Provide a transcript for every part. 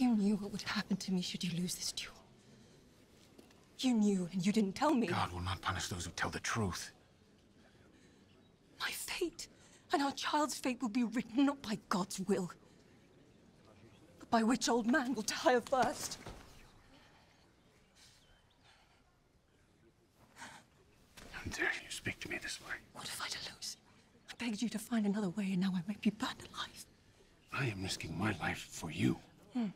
You knew what would happen to me should you lose this duel. You knew, and you didn't tell me. God will not punish those who tell the truth. My fate and our child's fate will be written not by God's will, but by which old man will tire first. How dare you speak to me this way? What if I to lose? I begged you to find another way, and now I might be burned alive. I am risking my life for you. Hmm.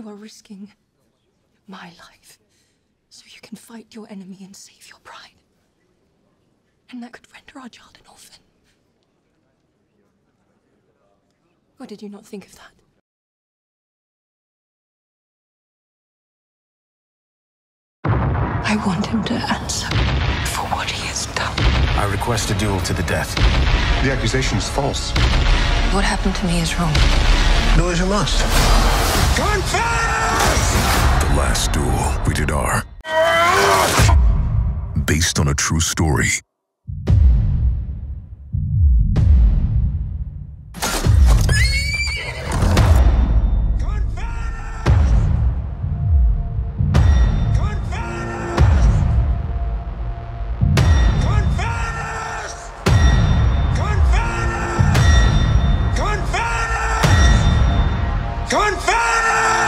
You are risking my life so you can fight your enemy and save your pride. And that could render our child an orphan. Or did you not think of that? I want him to answer for what he has done. I request a duel to the death. The accusation is false. What happened to me is wrong. No, as you must. The Last Duel, rated R. Based on a true story.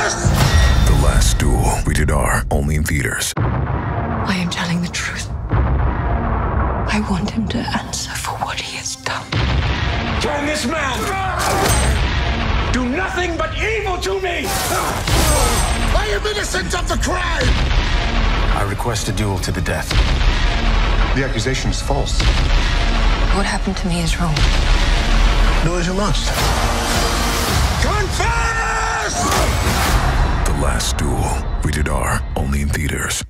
The Last Duel, rated R. Only in theaters. I am telling the truth. I want him to answer for what he has done. Can this man do nothing but evil to me? I am innocent of the crime! I request a duel to the death. The accusation is false. What happened to me is wrong. No, as you must. The Last Duel, rated R. Only in theaters.